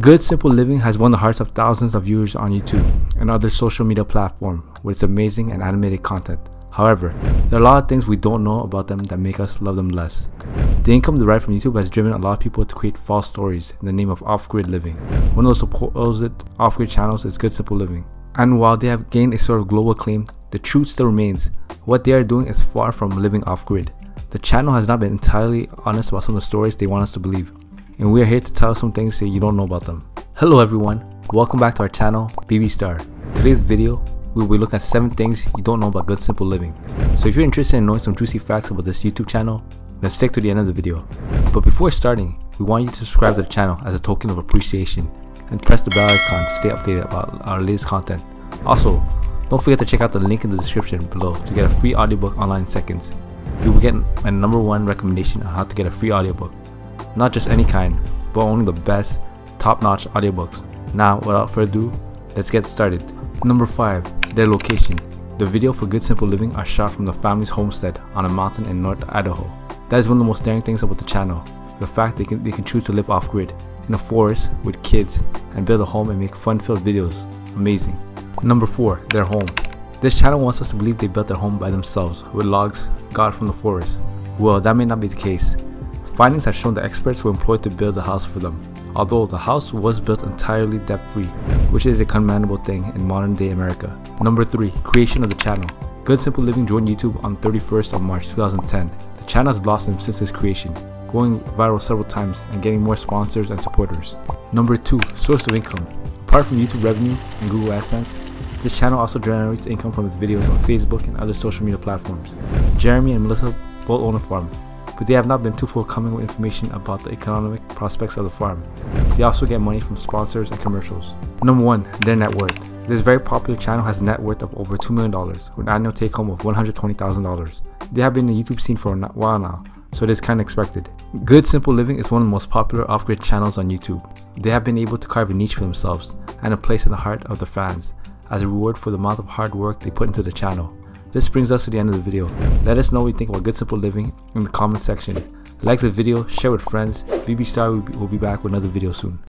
Good Simple Living has won the hearts of thousands of viewers on YouTube and other social media platforms with its amazing and animated content. However, there are a lot of things we don't know about them that make us love them less. The income derived from YouTube has driven a lot of people to create false stories in the name of off-grid living. One of those supposed off-grid channels is Good Simple Living. And while they have gained a sort of global acclaim, the truth still remains. What they are doing is far from living off-grid. The channel has not been entirely honest about some of the stories they want us to believe, and we are here to tell some things that you don't know about them. Hello everyone, welcome back to our channel, BB Star. Today's video, we will be looking at 7 things you don't know about Good Simple Living. So if you're interested in knowing some juicy facts about this YouTube channel, then stick to the end of the video. But before starting, we want you to subscribe to the channel as a token of appreciation and press the bell icon to stay updated about our latest content. Also, don't forget to check out the link in the description below to get a free audiobook online in seconds you will get my number one recommendation on how to get a free audiobook. Not just any kind, but only the best, top notch audiobooks. Now, without further ado, let's get started. Number 5. Their location. The video for Good Simple Living are shot from the family's homestead on a mountain in North Idaho. That is one of the most daring things about the channel. The fact they can, they can choose to live off grid, in a forest, with kids, and build a home and make fun filled videos. Amazing. Number 4. Their home. This channel wants us to believe they built their home by themselves, with logs got from the forest. Well, that may not be the case. Findings have shown the experts were employed to build the house for them, although the house was built entirely debt-free, which is a commendable thing in modern-day America. Number 3. Creation of the channel. Good Simple Living joined YouTube on 31st of March 2010. The channel has blossomed since its creation, going viral several times and getting more sponsors and supporters. Number 2. Source of income. Apart from YouTube revenue and Google AdSense, this channel also generates income from its videos on Facebook and other social media platforms. Jeremy and Melissa both own a farm, but they have not been too forthcoming with information about the economic prospects of the farm. They also get money from sponsors and commercials. Number 1. Their net worth. This very popular channel has a net worth of over $2 million, with an annual take home of $120,000. They have been in the YouTube scene for a while now, so it is kinda expected. Good Simple Living is one of the most popular off-grid channels on YouTube. They have been able to carve a niche for themselves and a place in the heart of the fans as a reward for the amount of hard work they put into the channel. This brings us to the end of the video. Let us know what you think about Good Simple Living in the comment section. Like the video, share with friends. BB Star will be back with another video soon.